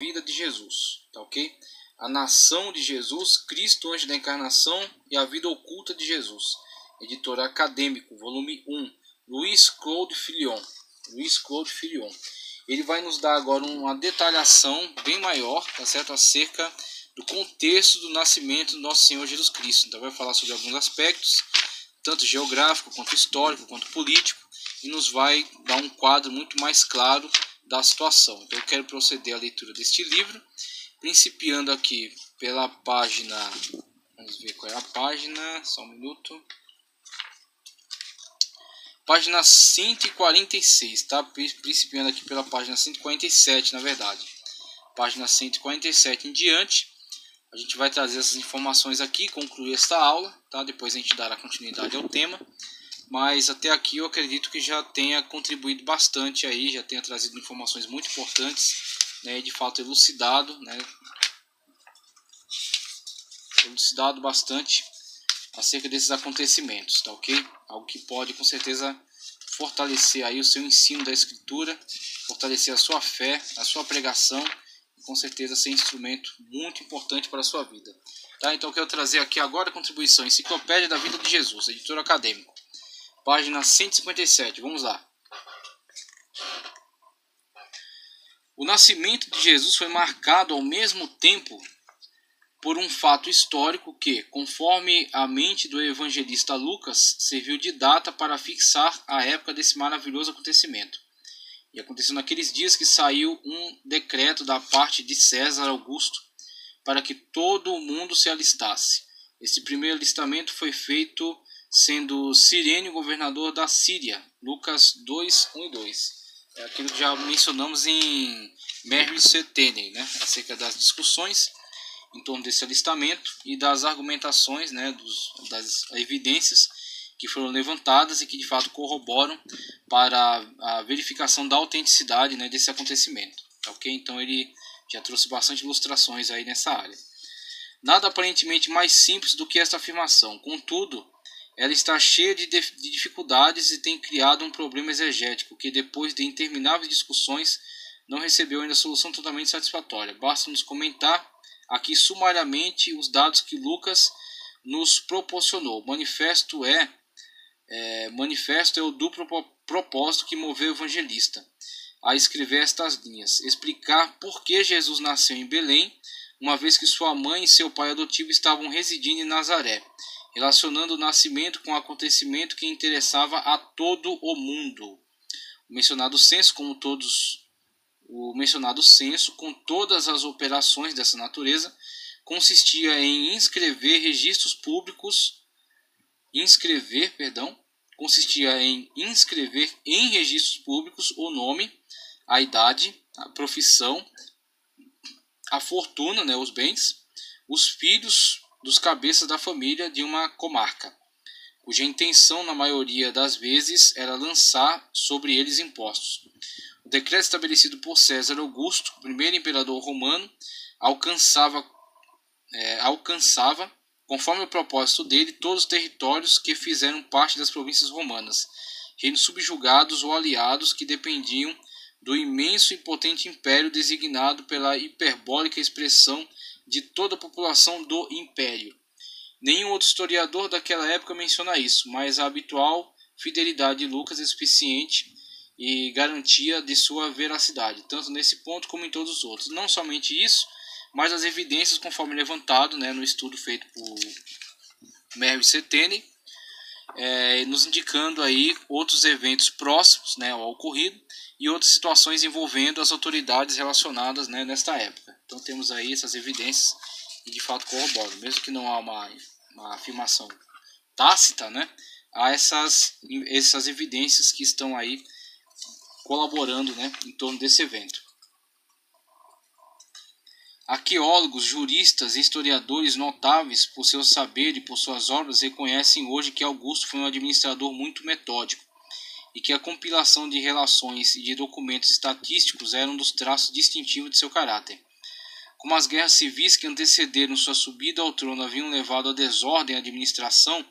vida de Jesus, tá ok? A nação de Jesus, Cristo antes da encarnação e a vida oculta de Jesus. Editor Acadêmico, volume 1, Luiz Claude Filion. Luiz Claude Filion. Ele vai nos dar agora uma detalhação bem maior, tá certo? Acerca do contexto do nascimento do nosso Senhor Jesus Cristo. Então vai falar sobre alguns aspectos, tanto geográfico, quanto histórico, quanto político, e nos vai dar um quadro muito mais claro da situação. Então eu quero proceder à leitura deste livro, principiando aqui pela página, vamos ver qual é a página, só um minuto. Página 146, tá? Principiando aqui pela página 147, na verdade. Página 147 em diante, a gente vai trazer essas informações aqui, concluir esta aula, tá? Depois a gente dará continuidade ao tema mas até aqui eu acredito que já tenha contribuído bastante aí, já tenha trazido informações muito importantes, né, de fato elucidado, né, elucidado bastante acerca desses acontecimentos, tá ok? Algo que pode com certeza fortalecer aí o seu ensino da escritura, fortalecer a sua fé, a sua pregação e com certeza ser instrumento muito importante para a sua vida. Tá? Então eu quero trazer aqui agora a contribuição Enciclopédia da Vida de Jesus, editor acadêmico. Página 157, vamos lá. O nascimento de Jesus foi marcado ao mesmo tempo por um fato histórico que, conforme a mente do evangelista Lucas, serviu de data para fixar a época desse maravilhoso acontecimento. E aconteceu naqueles dias que saiu um decreto da parte de César Augusto para que todo o mundo se alistasse. Esse primeiro alistamento foi feito sendo Sirene o governador da Síria. Lucas 2, 1 e 2. É aquilo que já mencionamos em Merville Setene, né? acerca das discussões em torno desse alistamento e das argumentações, né? Dos, das evidências que foram levantadas e que de fato corroboram para a verificação da autenticidade né, desse acontecimento. Ok? Então ele já trouxe bastante ilustrações aí nessa área. Nada aparentemente mais simples do que esta afirmação. Contudo, ela está cheia de, de dificuldades e tem criado um problema exegético que, depois de intermináveis discussões, não recebeu ainda solução totalmente satisfatória. Basta nos comentar aqui sumariamente os dados que Lucas nos proporcionou. Manifesto é, é manifesto é o duplo propósito que moveu o evangelista a escrever estas linhas: explicar por que Jesus nasceu em Belém, uma vez que sua mãe e seu pai adotivo estavam residindo em Nazaré relacionando o nascimento com um acontecimento que interessava a todo o mundo. O mencionado censo, como todos o mencionado censo, com todas as operações dessa natureza, consistia em inscrever registros públicos, inscrever, perdão, consistia em inscrever em registros públicos o nome, a idade, a profissão, a fortuna, né, os bens, os filhos dos cabeças da família de uma comarca, cuja intenção, na maioria das vezes, era lançar sobre eles impostos. O decreto estabelecido por César Augusto, primeiro imperador romano, alcançava, é, alcançava, conforme o propósito dele, todos os territórios que fizeram parte das províncias romanas, reinos subjugados ou aliados que dependiam do imenso e potente império designado pela hiperbólica expressão de toda a população do império. Nenhum outro historiador daquela época menciona isso, mas a habitual fidelidade de Lucas é suficiente e garantia de sua veracidade, tanto nesse ponto como em todos os outros. Não somente isso, mas as evidências conforme levantado né, no estudo feito por Mervyn Setene, é, nos indicando aí outros eventos próximos né, ao ocorrido e outras situações envolvendo as autoridades relacionadas né, nesta época. Então temos aí essas evidências e de fato corroboram, mesmo que não há uma, uma afirmação tácita, né, há essas, essas evidências que estão aí colaborando né, em torno desse evento. Arqueólogos, juristas e historiadores notáveis por seu saber e por suas obras reconhecem hoje que Augusto foi um administrador muito metódico e que a compilação de relações e de documentos estatísticos era um dos traços distintivos de seu caráter. Como as guerras civis que antecederam sua subida ao trono haviam levado à desordem a administração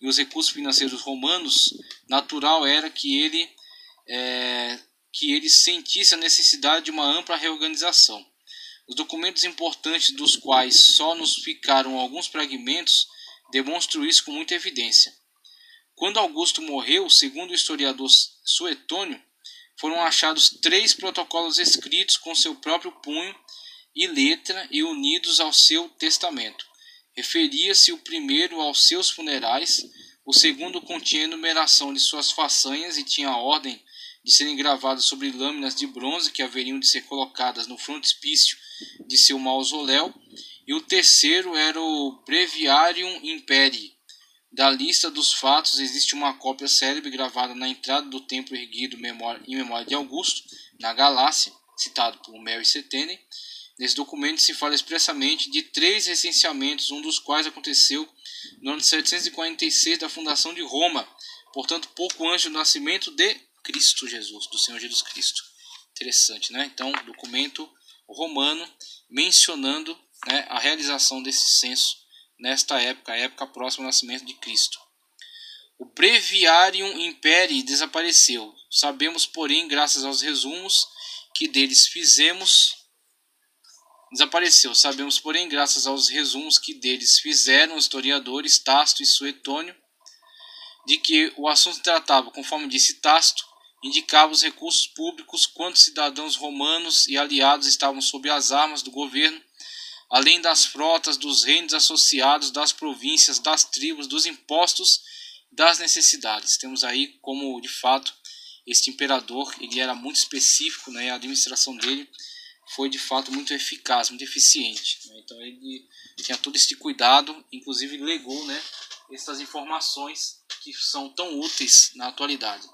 e os recursos financeiros romanos, natural era que ele, é, que ele sentisse a necessidade de uma ampla reorganização. Os documentos importantes dos quais só nos ficaram alguns fragmentos demonstram isso com muita evidência. Quando Augusto morreu, segundo o historiador Suetônio, foram achados três protocolos escritos com seu próprio punho e letra e unidos ao seu testamento. Referia-se o primeiro aos seus funerais, o segundo continha numeração de suas façanhas e tinha a ordem de serem gravadas sobre lâminas de bronze que haveriam de ser colocadas no frontispício de seu mausoléu, e o terceiro era o Breviarium Imperii. Da lista dos fatos existe uma cópia célebre gravada na entrada do templo erguido em memória de Augusto, na Galácia, citado por Mary Setene. Nesse documento se fala expressamente de três recenseamentos, um dos quais aconteceu no ano 746 da fundação de Roma, portanto pouco antes do nascimento de Cristo Jesus, do Senhor Jesus Cristo. Interessante, né? Então, documento romano mencionando né, a realização desse censo nesta época, a época próxima ao nascimento de Cristo. O Breviarium Imperii desapareceu. Sabemos, porém, graças aos resumos que deles fizemos, desapareceu. Sabemos, porém, graças aos resumos que deles fizeram os historiadores Tasto e Suetônio, de que o assunto tratava, conforme disse Tasto, indicava os recursos públicos quando cidadãos romanos e aliados estavam sob as armas do governo, além das frotas, dos reinos associados, das províncias, das tribos, dos impostos, das necessidades. Temos aí como, de fato, este imperador ele era muito específico, né, a administração dele foi de fato muito eficaz, muito eficiente. Né? Então ele tinha todo este cuidado, inclusive legou né, essas informações que são tão úteis na atualidade.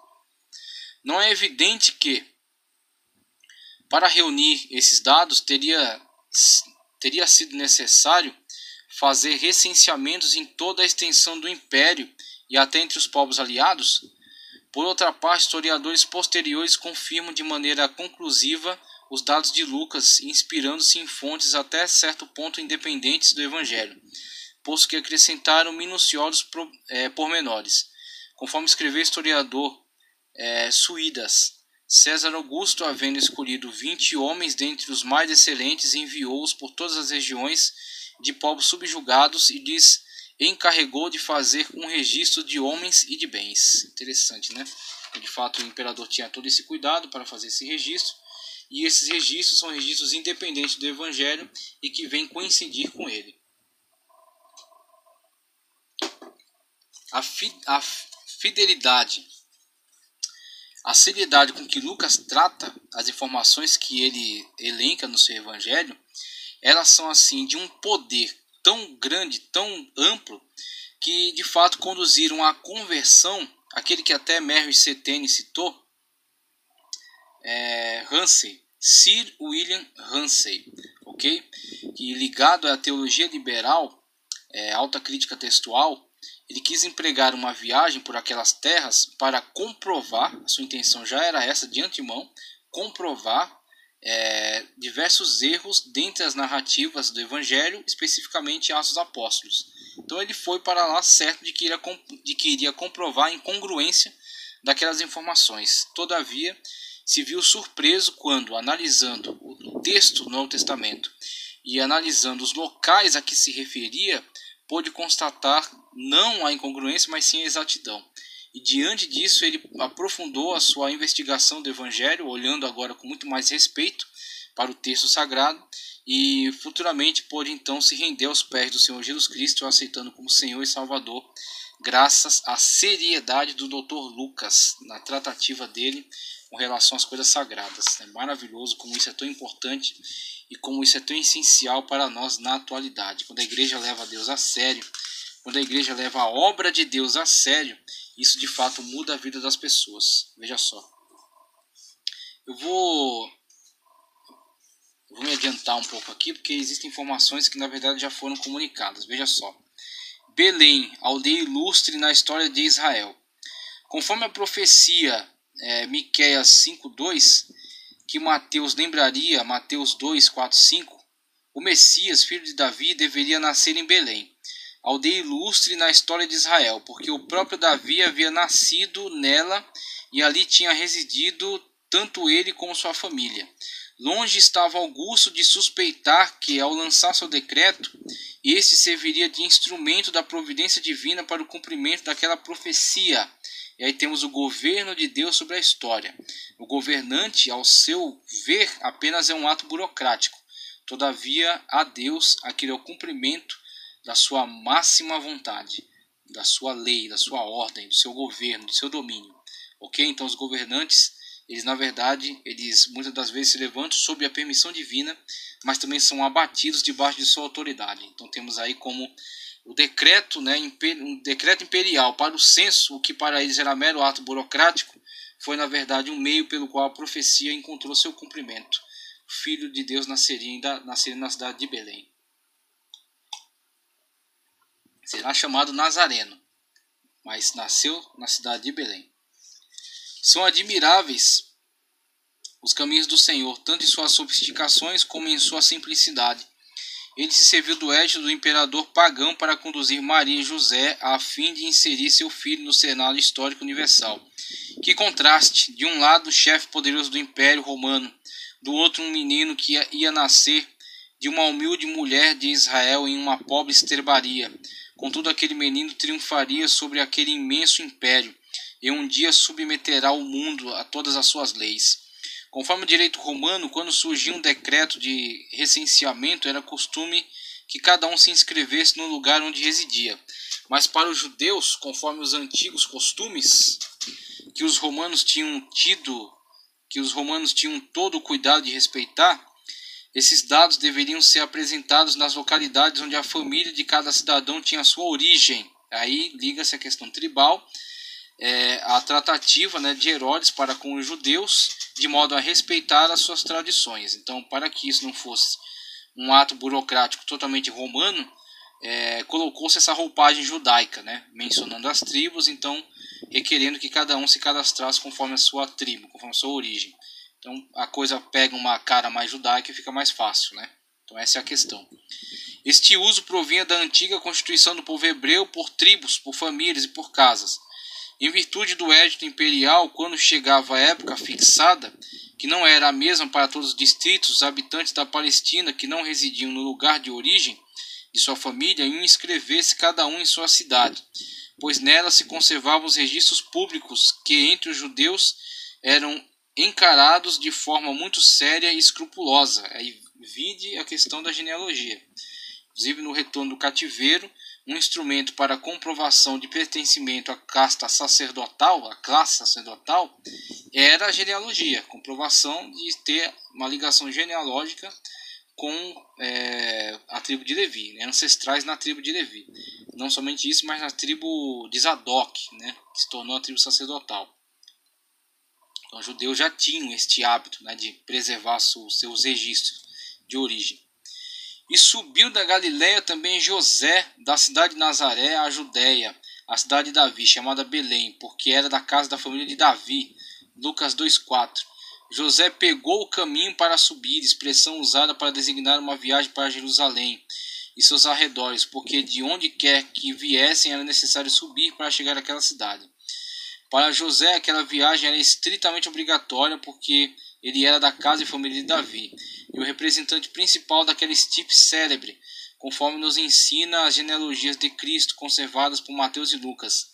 Não é evidente que, para reunir esses dados, teria, teria sido necessário fazer recenseamentos em toda a extensão do império e até entre os povos aliados? Por outra parte, historiadores posteriores confirmam de maneira conclusiva os dados de Lucas, inspirando-se em fontes até certo ponto independentes do Evangelho, posto que acrescentaram minuciosos é, pormenores. Conforme escreveu o historiador é, Suídas. César Augusto, havendo escolhido vinte homens dentre os mais excelentes, enviou-os por todas as regiões de povos subjugados e lhes encarregou de fazer um registro de homens e de bens. Interessante, né? De fato, o imperador tinha todo esse cuidado para fazer esse registro, e esses registros são registros independentes do evangelho e que vêm coincidir com ele. A, fi a fidelidade a seriedade com que Lucas trata as informações que ele elenca no seu evangelho, elas são assim de um poder tão grande, tão amplo, que de fato conduziram à conversão, aquele que até Mary Setene citou, é, Sir William Hansey, ok? Que ligado à teologia liberal, é, alta crítica textual, ele quis empregar uma viagem por aquelas terras para comprovar, sua intenção já era essa de antemão, comprovar é, diversos erros dentre as narrativas do Evangelho, especificamente Atos Apóstolos. Então ele foi para lá certo de que, iria, de que iria comprovar a incongruência daquelas informações. Todavia, se viu surpreso quando, analisando o texto do Novo Testamento e analisando os locais a que se referia, pôde constatar não a incongruência, mas sim a exatidão. E diante disso, ele aprofundou a sua investigação do Evangelho, olhando agora com muito mais respeito para o texto sagrado, e futuramente pôde então se render aos pés do Senhor Jesus Cristo, aceitando como Senhor e Salvador, graças à seriedade do Dr. Lucas na tratativa dele com relação às coisas sagradas. É maravilhoso como isso é tão importante e como isso é tão essencial para nós na atualidade. Quando a igreja leva Deus a sério, quando a igreja leva a obra de Deus a sério, isso de fato muda a vida das pessoas. Veja só. Eu vou vou me adiantar um pouco aqui porque existem informações que na verdade já foram comunicadas. Veja só. Belém, aldeia ilustre na história de Israel. Conforme a profecia é, Miqueias 5:2, que Mateus lembraria, Mateus 2, 4, 5, o Messias, filho de Davi, deveria nascer em Belém, aldeia ilustre na história de Israel, porque o próprio Davi havia nascido nela e ali tinha residido tanto ele como sua família. Longe estava Augusto de suspeitar que, ao lançar seu decreto, este serviria de instrumento da providência divina para o cumprimento daquela profecia. E aí temos o governo de Deus sobre a história. O governante, ao seu ver, apenas é um ato burocrático. Todavia, a Deus aquele é o cumprimento da sua máxima vontade, da sua lei, da sua ordem, do seu governo, do seu domínio. Ok? Então, os governantes eles na verdade, eles muitas das vezes se levantam sob a permissão divina, mas também são abatidos debaixo de sua autoridade. Então temos aí como o decreto, né, um decreto imperial para o censo, o que para eles era mero ato burocrático, foi na verdade um meio pelo qual a profecia encontrou seu cumprimento. O filho de Deus nasceria, nasceria na cidade de Belém. Será chamado Nazareno, mas nasceu na cidade de Belém. São admiráveis os caminhos do Senhor, tanto em suas sofisticações como em sua simplicidade. Ele se serviu do édito do imperador pagão para conduzir Maria e José a fim de inserir seu filho no cenário histórico universal. Que contraste! De um lado, o chefe poderoso do Império Romano, do outro, um menino que ia nascer de uma humilde mulher de Israel em uma pobre estrebaria. Contudo, aquele menino triunfaria sobre aquele imenso império e um dia submeterá o mundo a todas as suas leis. Conforme o direito romano, quando surgia um decreto de recenseamento, era costume que cada um se inscrevesse no lugar onde residia. Mas para os judeus, conforme os antigos costumes que os romanos tinham tido, que os romanos tinham todo o cuidado de respeitar, esses dados deveriam ser apresentados nas localidades onde a família de cada cidadão tinha sua origem. Aí liga-se a questão tribal é, a tratativa né, de Herodes para com os judeus, de modo a respeitar as suas tradições. Então, para que isso não fosse um ato burocrático totalmente romano, é, colocou-se essa roupagem judaica, né, mencionando as tribos, então requerendo que cada um se cadastrasse conforme a sua tribo, conforme a sua origem. Então a coisa pega uma cara mais judaica e fica mais fácil, né? Então essa é a questão. Este uso provinha da antiga constituição do povo hebreu por tribos, por famílias e por casas. Em virtude do édito imperial, quando chegava a época fixada, que não era a mesma para todos os distritos, os habitantes da Palestina que não residiam no lugar de origem de sua família iam inscrever-se cada um em sua cidade, pois nela se conservavam os registros públicos que entre os judeus eram encarados de forma muito séria e escrupulosa. Aí vide a questão da genealogia. Inclusive no retorno do cativeiro, um instrumento para comprovação de pertencimento à casta sacerdotal, à classe sacerdotal, era a genealogia, comprovação de ter uma ligação genealógica com é, a tribo de Levi, né, ancestrais na tribo de Levi. Não somente isso, mas na tribo de Zadok, né, que se tornou a tribo sacerdotal. Então, os judeus já tinham este hábito né, de preservar seus registros de origem. E subiu da Galiléia também José, da cidade de Nazaré, à Judéia, a cidade de Davi, chamada Belém, porque era da casa da família de Davi. Lucas 2,4. José pegou o caminho para subir, expressão usada para designar uma viagem para Jerusalém e seus arredores, porque de onde quer que viessem era necessário subir para chegar àquela cidade. Para José, aquela viagem era estritamente obrigatória, porque ele era da casa e família de Davi e o representante principal daquela estipe célebre, conforme nos ensina as genealogias de Cristo conservadas por Mateus e Lucas.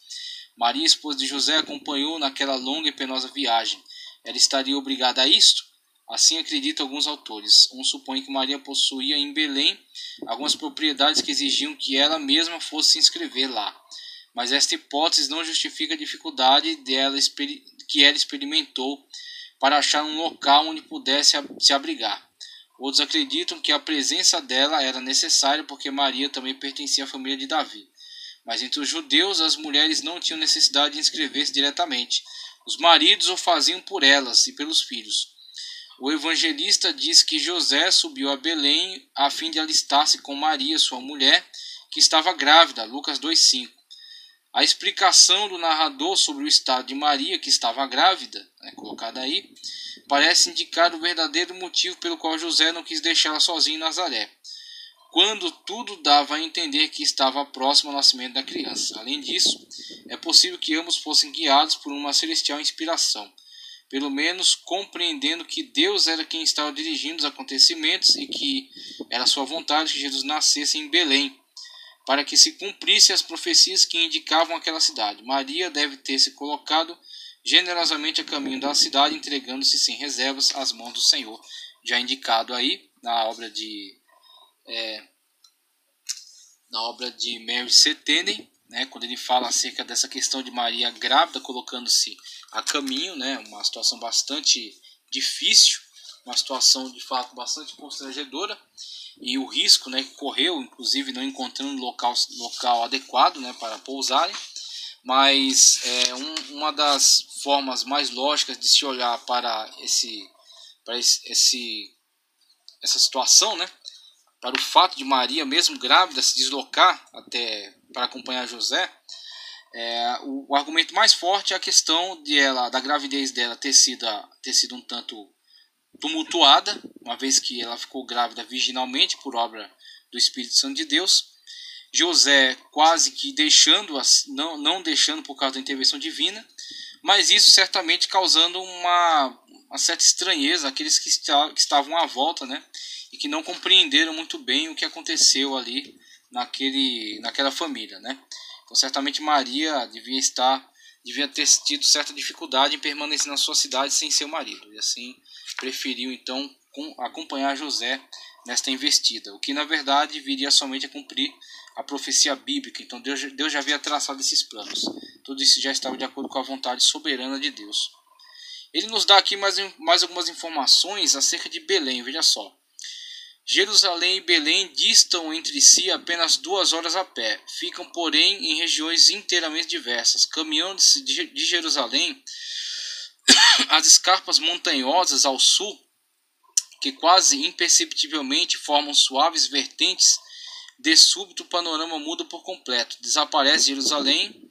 Maria, esposa de José, acompanhou naquela longa e penosa viagem. Ela estaria obrigada a isto? Assim acreditam alguns autores. Um supõe que Maria possuía em Belém algumas propriedades que exigiam que ela mesma fosse se inscrever lá. Mas esta hipótese não justifica a dificuldade dela, que ela experimentou para achar um local onde pudesse se abrigar. Outros acreditam que a presença dela era necessária porque Maria também pertencia à família de Davi. Mas entre os judeus, as mulheres não tinham necessidade de inscrever-se diretamente. Os maridos o faziam por elas e pelos filhos. O evangelista diz que José subiu a Belém a fim de alistar-se com Maria, sua mulher, que estava grávida. Lucas 2,5. A explicação do narrador sobre o estado de Maria, que estava grávida, é colocada aí, parece indicar o verdadeiro motivo pelo qual José não quis deixá-la sozinha em Nazaré, quando tudo dava a entender que estava próximo ao nascimento da criança. Além disso, é possível que ambos fossem guiados por uma celestial inspiração. pelo menos compreendendo que Deus era quem estava dirigindo os acontecimentos e que era sua vontade que Jesus nascesse em Belém, para que se cumprisse as profecias que indicavam aquela cidade. Maria deve ter se colocado generosamente a caminho da cidade, entregando-se sem reservas às mãos do Senhor, já indicado aí na obra de é, na obra de Mary. Tenney, né, quando ele fala acerca dessa questão de Maria grávida colocando-se a caminho, né, uma situação bastante difícil, uma situação de fato bastante constrangedora. E o risco, né, que correu, inclusive não encontrando local local adequado, né, para pousarem, mas é um, uma das formas mais lógicas de se olhar para esse para esse, esse essa situação, né, para o fato de Maria, mesmo grávida, se deslocar até para acompanhar José, é, o, o, argumento mais forte é a questão de ela, da gravidez dela ter sido, ter sido um tanto tumultuada, uma vez que ela ficou grávida virginalmente por obra do Espírito Santo de Deus. José quase que deixando, não, não deixando por causa da intervenção divina, mas isso certamente causando uma, uma certa estranheza àqueles que, está, que estavam à volta, né? e que não compreenderam muito bem o que aconteceu ali naquele, naquela família, né? Então certamente Maria devia estar, devia ter tido certa dificuldade em permanecer na sua cidade sem seu marido e assim preferiu então acompanhar José nesta investida, o que na verdade viria somente a cumprir a profecia bíblica. Então Deus, Deus já havia traçado esses planos. Tudo isso já estava de acordo com a vontade soberana de Deus. Ele nos dá aqui mais, mais algumas informações acerca de Belém, veja só. Jerusalém e Belém distam entre si apenas duas horas a pé, ficam, porém, em regiões inteiramente diversas. Caminhando-se de Jerusalém, as escarpas montanhosas ao sul, que quase imperceptivelmente formam suaves vertentes, de súbito o panorama muda por completo. Desaparece Jerusalém,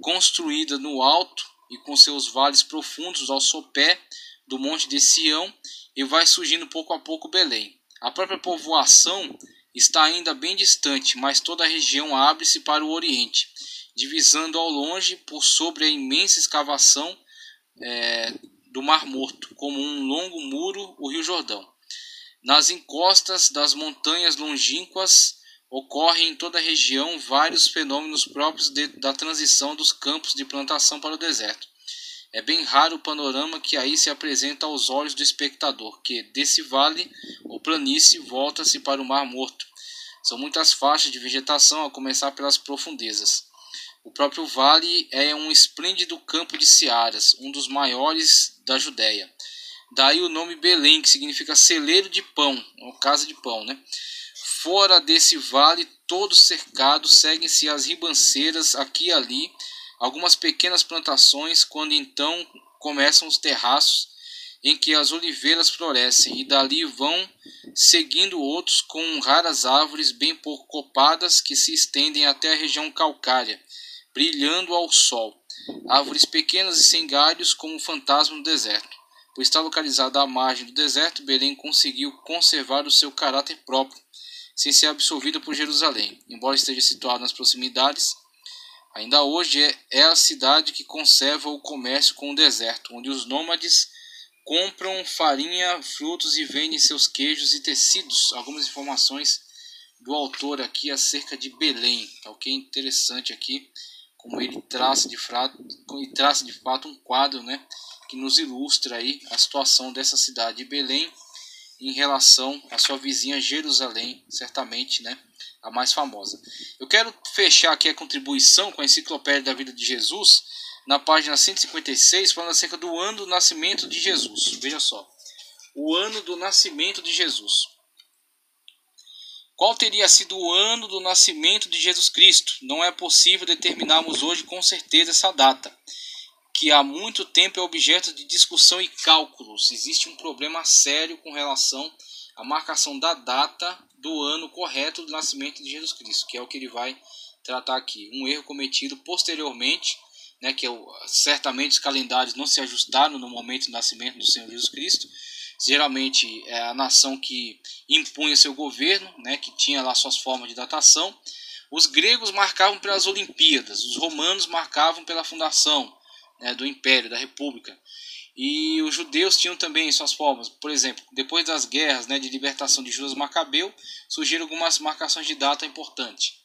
construída no alto e com seus vales profundos ao sopé do monte de Sião, e vai surgindo pouco a pouco Belém. A própria povoação está ainda bem distante, mas toda a região abre-se para o oriente, divisando ao longe, por sobre a imensa escavação é, do Mar Morto, como um longo muro, o Rio Jordão. Nas encostas das montanhas longínquas ocorrem em toda a região vários fenômenos próprios de, da transição dos campos de plantação para o deserto. É bem raro o panorama que aí se apresenta aos olhos do espectador, que desse vale ou planície volta-se para o Mar Morto. São muitas faixas de vegetação, a começar pelas profundezas. O próprio vale é um esplêndido campo de searas, um dos maiores da Judéia. Daí o nome Belém, que significa celeiro de pão, ou casa de pão, né? Fora desse vale, todo cercado, seguem-se as ribanceiras aqui e ali, algumas pequenas plantações, quando então começam os terraços em que as oliveiras florescem, e dali vão seguindo outros com raras árvores bem pouco copadas que se estendem até a região calcária, brilhando ao sol. Árvores pequenas e sem galhos, como um fantasma no deserto. Por estar localizada à margem do deserto, Belém conseguiu conservar o seu caráter próprio, sem ser absorvida por Jerusalém. Embora esteja situado nas proximidades, Ainda hoje é, é a cidade que conserva o comércio com o deserto, onde os nômades compram farinha, frutos e vendem seus queijos e tecidos. Algumas informações do autor aqui acerca de Belém, tá ok? Interessante aqui como ele traça de fato, traça de fato um quadro, né, que nos ilustra aí a situação dessa cidade de Belém em relação à sua vizinha Jerusalém, certamente, né, a mais famosa. Eu quero fechar aqui a contribuição com a Enciclopédia da Vida de Jesus, na página 156, falando acerca do ano do nascimento de Jesus. Veja só. O ano do nascimento de Jesus. Qual teria sido o ano do nascimento de Jesus Cristo? Não é possível determinarmos hoje com certeza essa data, que há muito tempo é objeto de discussão e cálculos. Existe um problema sério com relação à marcação da data do ano correto do nascimento de Jesus Cristo, que é o que ele vai tratar aqui. Um erro cometido posteriormente, né, que é certamente os calendários não se ajustaram no momento do nascimento do Senhor Jesus Cristo. Geralmente é a nação que impunha seu governo, né, que tinha lá suas formas de datação. Os gregos marcavam pelas Olimpíadas, os romanos marcavam pela fundação né, do Império, da República. E os judeus tinham também suas formas. Por exemplo, depois das guerras né, de libertação de Judas Macabeu, surgiram algumas marcações de data importante.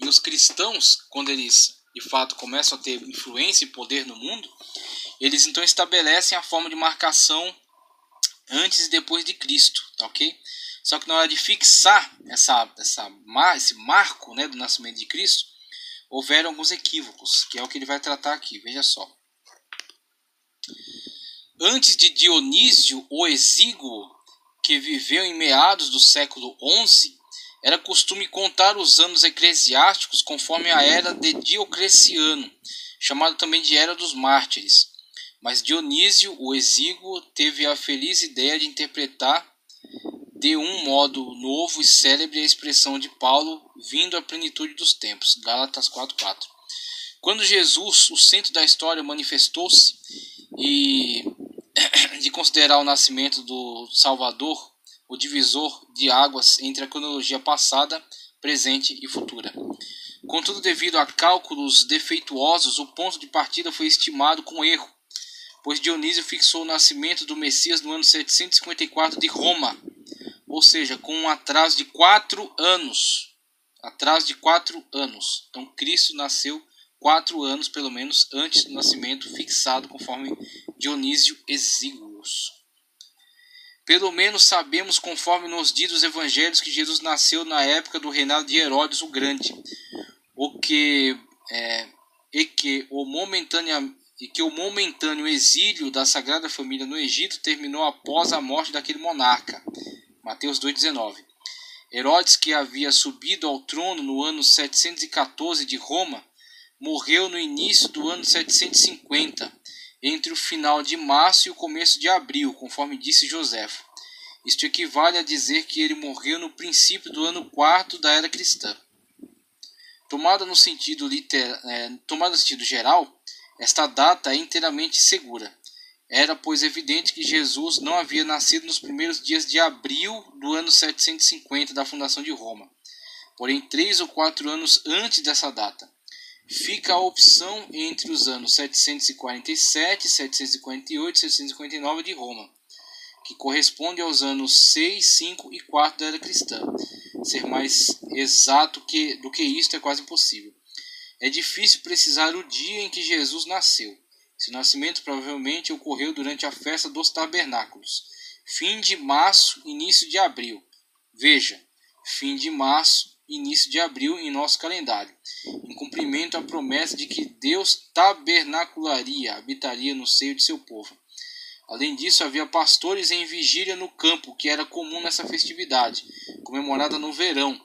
E os cristãos, quando eles de fato começam a ter influência e poder no mundo, eles então estabelecem a forma de marcação antes e depois de Cristo, tá ok? Só que na hora de fixar essa, essa, esse marco né, do nascimento de Cristo, houveram alguns equívocos, que é o que ele vai tratar aqui, veja só. Antes de Dionísio o Exíguo, que viveu em meados do século XI, era costume contar os anos eclesiásticos conforme a era de Diocleciano, chamado também de Era dos Mártires. Mas Dionísio, o exíguo, teve a feliz ideia de interpretar de um modo novo e célebre a expressão de Paulo vindo à plenitude dos tempos. Gálatas 4:4. Quando Jesus, o centro da história, manifestou-se e de considerar o nascimento do Salvador o divisor de águas entre a cronologia passada, presente e futura. Contudo, devido a cálculos defeituosos, o ponto de partida foi estimado com erro, pois Dionísio fixou o nascimento do Messias no ano 754 de Roma, ou seja, com um atraso de quatro anos. Atraso de quatro anos. Então, Cristo nasceu quatro anos, pelo menos, antes do nascimento fixado, conforme Dionísio Exíguos. Pelo menos sabemos, conforme nos diz os evangelhos, que Jesus nasceu na época do reinado de Herodes o Grande, o que é, e que o e que o momentâneo exílio da Sagrada Família no Egito terminou após a morte daquele monarca. Mateus 2:19. Herodes, que havia subido ao trono no ano 714 de Roma, morreu no início do ano 750 entre o final de março e o começo de abril, conforme disse Joséfo. Isto equivale a dizer que ele morreu no princípio do ano quarto da era cristã. Tomada no sentido, liter, é, tomada no sentido geral, esta data é inteiramente segura. Era, pois, evidente que Jesus não havia nascido nos primeiros dias de abril do ano 750 da fundação de Roma, porém três ou quatro anos antes dessa data fica a opção entre os anos 747, 748 e 759 de Roma, que corresponde aos anos 6, 5 e 4 da era cristã. Ser mais exato que, do que isto é quase impossível. É difícil precisar o dia em que Jesus nasceu. Seu nascimento provavelmente ocorreu durante a festa dos tabernáculos, fim de março, início de abril. Veja, fim de março, início de abril em nosso calendário, em cumprimento à promessa de que Deus tabernacularia, habitaria no seio de seu povo. Além disso, havia pastores em vigília no campo, que era comum nessa festividade, comemorada no verão.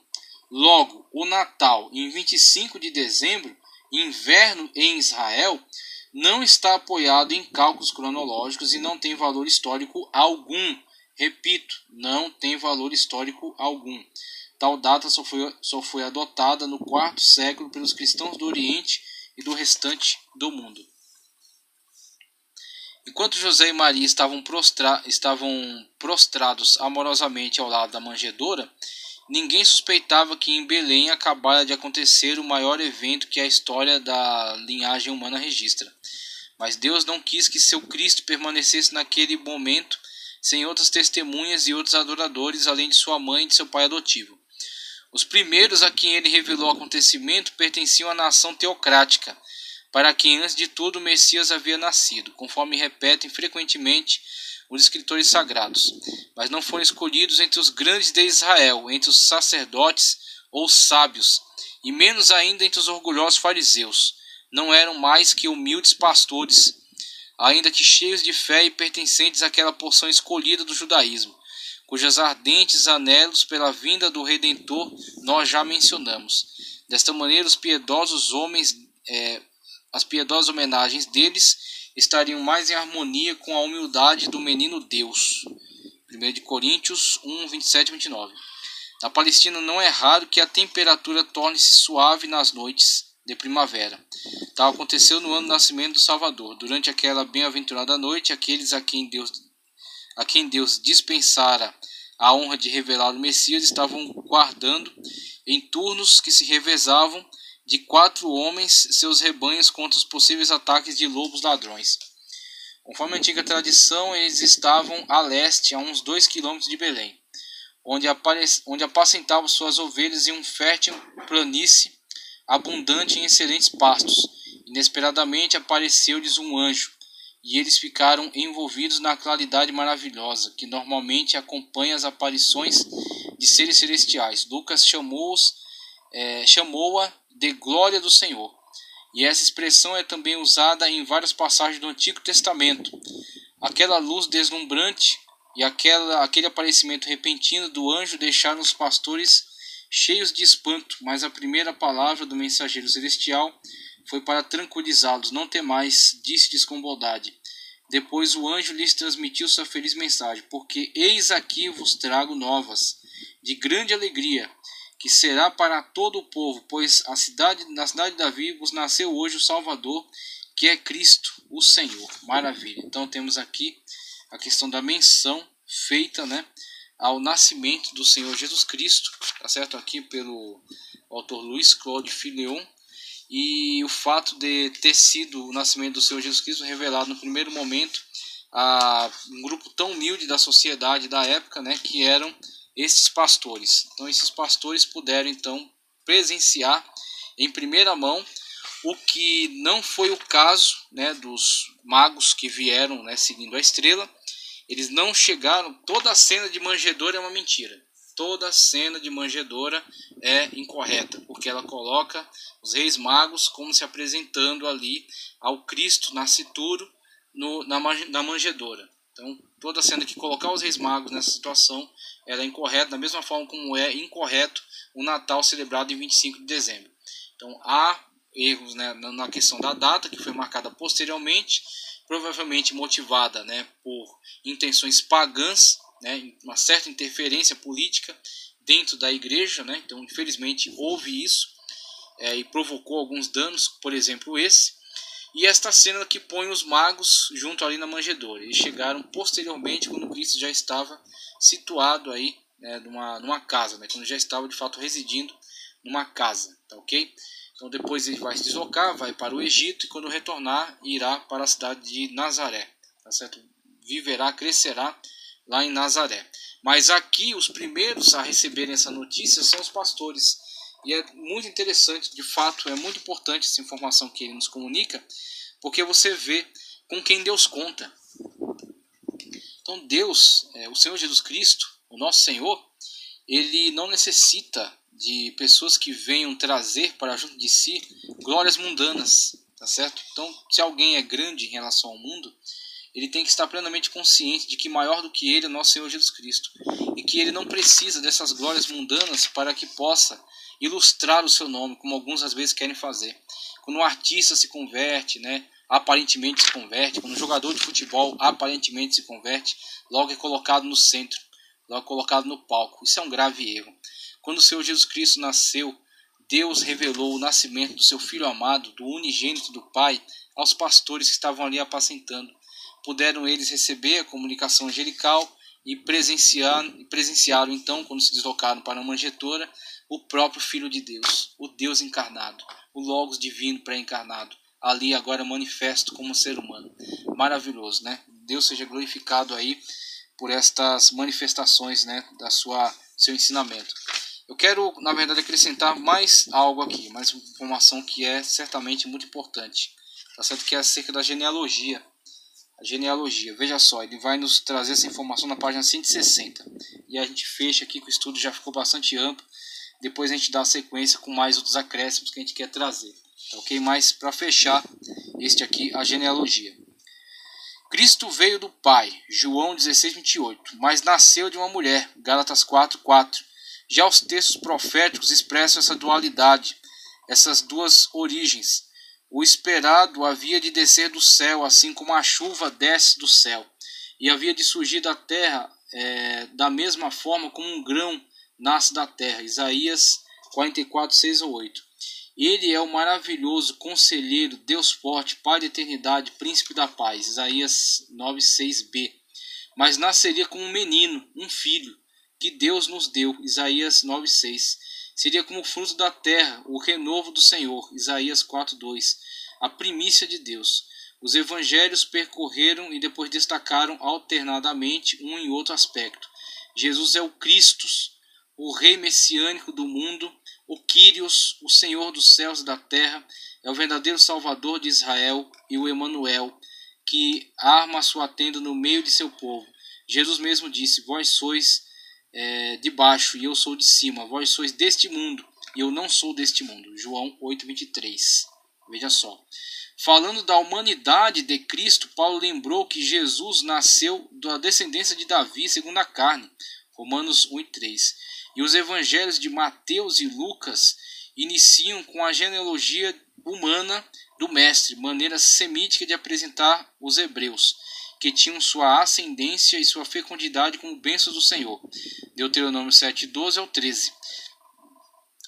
Logo, o Natal, em 25 de dezembro, inverno em Israel, não está apoiado em cálculos cronológicos e não tem valor histórico algum. Repito, não tem valor histórico algum. Tal data só foi, só foi adotada no quarto século pelos cristãos do Oriente e do restante do mundo. Enquanto José e Maria estavam, prostra, estavam prostrados amorosamente ao lado da manjedoura, ninguém suspeitava que em Belém acabara de acontecer o maior evento que a história da linhagem humana registra. Mas Deus não quis que seu Cristo permanecesse naquele momento sem outras testemunhas e outros adoradores, além de sua mãe e de seu pai adotivo. Os primeiros a quem ele revelou o acontecimento pertenciam à nação teocrática, para quem antes de tudo o Messias havia nascido, conforme repetem frequentemente os escritores sagrados, mas não foram escolhidos entre os grandes de Israel, entre os sacerdotes ou sábios, e menos ainda entre os orgulhosos fariseus. Não eram mais que humildes pastores, ainda que cheios de fé e pertencentes àquela porção escolhida do judaísmo cujas ardentes anelos pela vinda do Redentor nós já mencionamos. Desta maneira, os piedosos homens, é, as piedosas homenagens deles estariam mais em harmonia com a humildade do menino Deus. 1 de Coríntios 1, 27 e 29. Na Palestina não é raro que a temperatura torne-se suave nas noites de primavera. Tal aconteceu no ano do nascimento do Salvador. Durante aquela bem-aventurada noite, aqueles a quem Deus a quem Deus dispensara a honra de revelar o Messias estavam guardando em turnos que se revezavam de quatro homens seus rebanhos contra os possíveis ataques de lobos ladrões. Conforme a antiga tradição, eles estavam a leste, a uns dois quilômetros de Belém, onde, onde apacentavam suas ovelhas em um fértil planície abundante em excelentes pastos. Inesperadamente apareceu-lhes um anjo, e eles ficaram envolvidos na claridade maravilhosa que normalmente acompanha as aparições de seres celestiais. Lucas chamou-os é, chamou-a de glória do Senhor. E essa expressão é também usada em várias passagens do Antigo Testamento. Aquela luz deslumbrante e aquela, aquele aparecimento repentino do anjo deixaram os pastores cheios de espanto, mas a primeira palavra do mensageiro celestial foi para tranquilizá-los. Não temais, disse-lhes com bondade. Depois o anjo lhes transmitiu sua feliz mensagem, porque eis aqui vos trago novas, de grande alegria, que será para todo o povo, pois a cidade, na cidade de Davi vos nasceu hoje o Salvador, que é Cristo, o Senhor. Maravilha. Então temos aqui a questão da menção feita, né, ao nascimento do Senhor Jesus Cristo, tá certo aqui pelo autor Luiz Claude Fileon, e o fato de ter sido o nascimento do Senhor Jesus Cristo revelado no primeiro momento a um grupo tão humilde da sociedade da época, né, que eram esses pastores. Então esses pastores puderam então presenciar em primeira mão o que não foi o caso né, dos magos que vieram né, seguindo a estrela. Eles não chegaram. Toda a cena de manjedoura é uma mentira. Toda a cena de manjedoura é incorreta, porque ela coloca os reis magos como se apresentando ali ao Cristo nascituro no, na, na manjedoura. Então, toda cena que colocar os reis magos nessa situação ela é incorreta, da mesma forma como é incorreto o Natal celebrado em 25 de dezembro. Então, há erros né, na questão da data, que foi marcada posteriormente, provavelmente motivada né, por intenções pagãs, né, uma certa interferência política dentro da igreja. Né, então, infelizmente, houve isso é, e provocou alguns danos, por exemplo, esse. E esta cena que põe os magos junto ali na manjedoura. Eles chegaram posteriormente, quando Cristo já estava situado aí né, numa, numa casa, né, quando já estava de fato residindo numa casa, tá ok? Então depois ele vai se deslocar, vai para o Egito e quando retornar irá para a cidade de Nazaré, tá certo? Viverá, crescerá lá em Nazaré. Mas aqui os primeiros a receberem essa notícia são os pastores. E é muito interessante, de fato, é muito importante essa informação que ele nos comunica, porque você vê com quem Deus conta. Então, Deus, é, o Senhor Jesus Cristo, o nosso Senhor, ele não necessita de pessoas que venham trazer para junto de si glórias mundanas, tá certo? Então, se alguém é grande em relação ao mundo, ele tem que estar plenamente consciente de que maior do que ele é nosso Senhor Jesus Cristo e que ele não precisa dessas glórias mundanas para que possa ilustrar o seu nome, como alguns às vezes querem fazer. Quando um artista se converte, né, aparentemente se converte, quando um jogador de futebol aparentemente se converte, logo é colocado no centro, logo é colocado no palco. Isso é um grave erro. Quando o Senhor Jesus Cristo nasceu, Deus revelou o nascimento do seu Filho amado, do unigênito do Pai, aos pastores que estavam ali apacentando. Puderam eles receber a comunicação angelical e presenciar, presenciaram então, quando se deslocaram para a manjetora, o próprio Filho de Deus, o Deus encarnado, o Logos divino pré-encarnado, ali agora manifesto como ser humano. Maravilhoso, né? Deus seja glorificado aí por estas manifestações, né, da sua seu ensinamento. Eu quero, na verdade, acrescentar mais algo aqui, mais uma informação que é certamente muito importante. Tá certo que é acerca da genealogia a genealogia. Veja só, ele vai nos trazer essa informação na página 160. E a gente fecha aqui que o estudo já ficou bastante amplo. Depois a gente dá a sequência com mais outros acréscimos que a gente quer trazer. Tá ok? Mas para fechar este aqui, a genealogia. Cristo veio do Pai, João 16, 28, mas nasceu de uma mulher, Gálatas 4, 4. Já os textos proféticos expressam essa dualidade, essas duas origens. O esperado havia de descer do céu, assim como a chuva desce do céu, e havia de surgir da terra é, da mesma forma como um grão nasce da terra. Isaías 44, 6 ou 8. Ele é o maravilhoso conselheiro, Deus forte, Pai da eternidade, príncipe da paz. Isaías 9, 6b. Mas nasceria como um menino, um filho, que Deus nos deu. Isaías 9, 6. Seria como fruto da terra, o renovo do Senhor. Isaías 4:2. A primícia de Deus. Os evangelhos percorreram e depois destacaram alternadamente um e outro aspecto. Jesus é o Cristo, o rei messiânico do mundo, o Quírios, o Senhor dos céus e da terra, é o verdadeiro Salvador de Israel e o Emanuel, que arma sua tenda no meio de seu povo. Jesus mesmo disse: Vós sois é, de baixo e eu sou de cima. Vós sois deste mundo e eu não sou deste mundo. João 8:23. Veja só. Falando da humanidade de Cristo, Paulo lembrou que Jesus nasceu da descendência de Davi segundo a carne. Romanos 1 e 3. E os evangelhos de Mateus e Lucas iniciam com a genealogia humana do mestre, maneira semítica de apresentar os hebreus, que tinham sua ascendência e sua fecundidade como bênçãos do Senhor. Deuteronômio 7, 12 ao 13.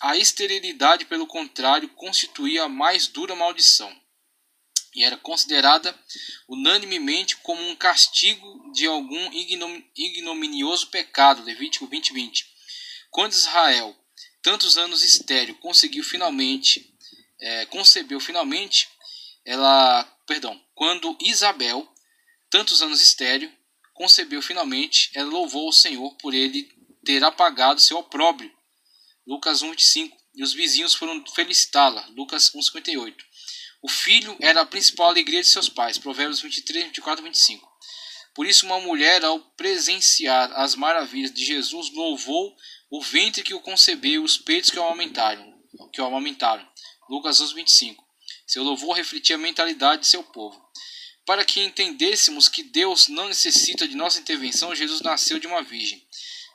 A esterilidade, pelo contrário, constituía a mais dura maldição e era considerada unanimemente como um castigo de algum ignominioso pecado. Levítico 20, 20. Quando Israel, tantos anos estéreo, conseguiu finalmente é, concebeu finalmente, ela, perdão, quando Isabel, tantos anos estéreo, concebeu finalmente, ela louvou o Senhor por ele ter apagado seu opróbrio. Lucas 1:25. E os vizinhos foram felicitá-la. Lucas 1:58. O filho era a principal alegria de seus pais. Provérbios 23, 24 e 25. Por isso, uma mulher, ao presenciar as maravilhas de Jesus, louvou o ventre que o concebeu e os peitos que o amamentaram. Que o amamentaram. Lucas 11, 25. Seu louvor refletia a mentalidade de seu povo. Para que entendêssemos que Deus não necessita de nossa intervenção, Jesus nasceu de uma virgem.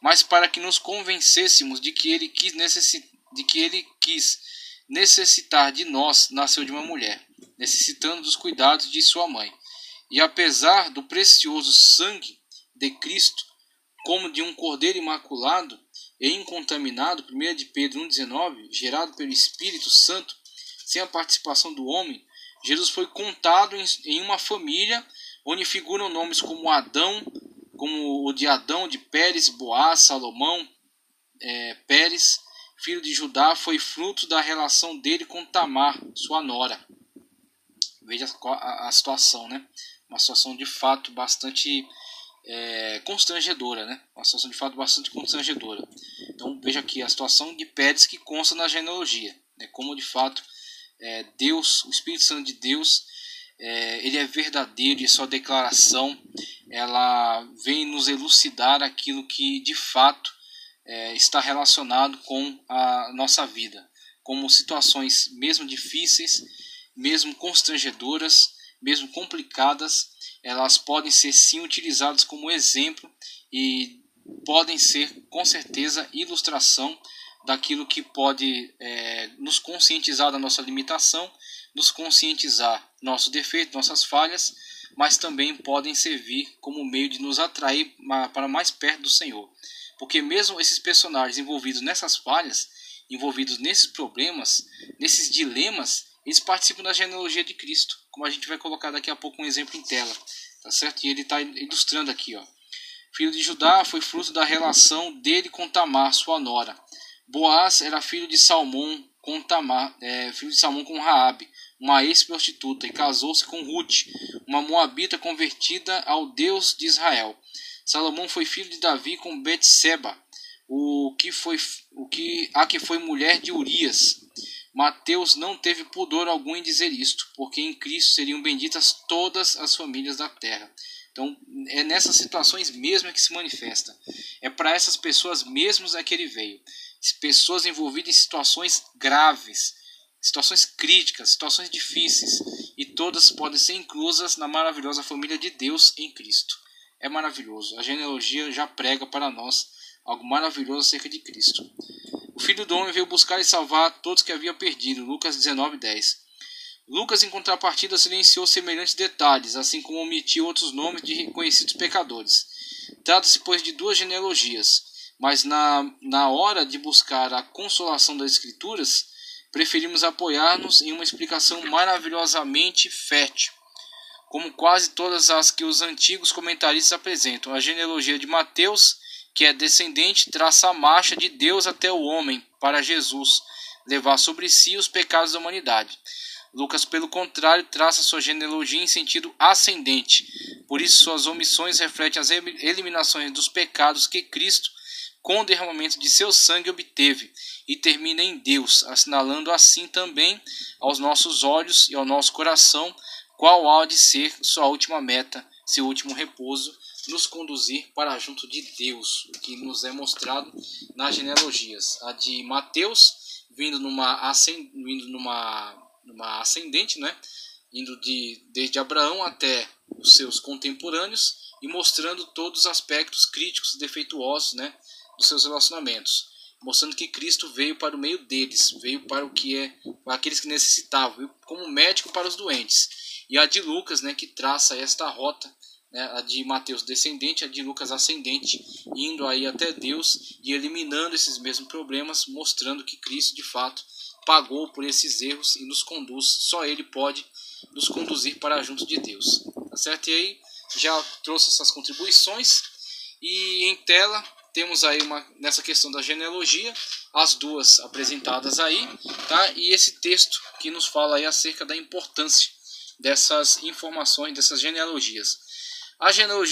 Mas para que nos convencêssemos de que ele quis, necessi de que ele quis necessitar de nós, nasceu de uma mulher, necessitando dos cuidados de sua mãe. E apesar do precioso sangue de Cristo, como de um cordeiro imaculado e incontaminado, 1 de Pedro 1,19, gerado pelo Espírito Santo, sem a participação do homem, Jesus foi contado em uma família onde figuram nomes como Adão, como o de Adão, de Pérez, Boaz, Salomão, é, Pérez, filho de Judá, foi fruto da relação dele com Tamar, sua nora. Veja a, a situação, né? Uma situação de fato bastante é, constrangedora, né? Uma situação de fato bastante constrangedora. Então veja aqui a situação de Pérez que consta na genealogia, né? Como de fato é, Deus, o Espírito Santo de Deus, é, ele é verdadeiro e sua declaração ela vem nos elucidar aquilo que de fato é, está relacionado com a nossa vida, como situações mesmo difíceis, mesmo constrangedoras, mesmo complicadas, elas podem ser sim utilizadas como exemplo e podem ser com certeza ilustração daquilo que pode é, nos conscientizar da nossa limitação, nos conscientizar nosso defeito, nossas falhas, mas também podem servir como meio de nos atrair para mais perto do Senhor. Porque mesmo esses personagens envolvidos nessas falhas, envolvidos nesses problemas, nesses dilemas, eles participam da genealogia de Cristo, como a gente vai colocar daqui a pouco um exemplo em tela, tá certo? E ele está ilustrando aqui, ó. Filho de Judá foi fruto da relação dele com Tamar, sua nora. Boaz era filho de Salmão com Tamar, é, filho de Salmão com Raabe, uma ex-prostituta, e casou-se com Ruth, uma moabita convertida ao Deus de Israel. Salomão foi filho de Davi com Betseba, o que foi o que a que foi mulher de Urias. Mateus não teve pudor algum em dizer isto, porque em Cristo seriam benditas todas as famílias da terra. Então, é nessas situações mesmo que se manifesta. É para essas pessoas mesmos é que ele veio pessoas envolvidas em situações graves, situações críticas, situações difíceis, e todas podem ser inclusas na maravilhosa família de Deus em Cristo. É maravilhoso. A genealogia já prega para nós algo maravilhoso acerca de Cristo. O Filho do Homem veio buscar e salvar todos que haviam perdido. Lucas 19, 10. Lucas, em contrapartida, silenciou semelhantes detalhes, assim como omitiu outros nomes de reconhecidos pecadores. Trata-se, pois, de duas genealogias mas na, na hora de buscar a consolação das Escrituras, preferimos apoiar-nos em uma explicação maravilhosamente fértil, como quase todas as que os antigos comentaristas apresentam. A genealogia de Mateus que é descendente, traça a marcha de Deus até o homem, para Jesus, levar sobre si os pecados da humanidade. Lucas, pelo contrário, traça sua genealogia em sentido ascendente. Por isso, suas omissões refletem as eliminações dos pecados que Cristo, com o derramamento de seu sangue, obteve, e termina em Deus, assinalando assim também aos nossos olhos e ao nosso coração qual há de ser sua última meta, seu último repouso, nos conduzir para junto de Deus, o que nos é mostrado nas genealogias. A de Mateus, vindo numa, vindo numa numa ascendente, né? indo de, desde Abraão até os seus contemporâneos e mostrando todos os aspectos críticos e defeituosos né? Dos seus relacionamentos. Mostrando que Cristo veio para o meio deles, veio para o que é para aqueles que necessitavam, veio como médico para os doentes. E a de Lucas, né, que traça esta rota, né, a de Mateus descendente, a de Lucas ascendente, indo aí até Deus e eliminando esses mesmos problemas, mostrando que Cristo de fato pagou por esses erros e nos conduz, só Ele pode nos conduzir para junto de Deus. Tá certo? E aí já trouxe essas contribuições e em tela temos aí uma nessa questão da genealogia, as duas apresentadas aí, tá? E esse texto que nos fala aí acerca da importância dessas informações, dessas genealogias. A genealogia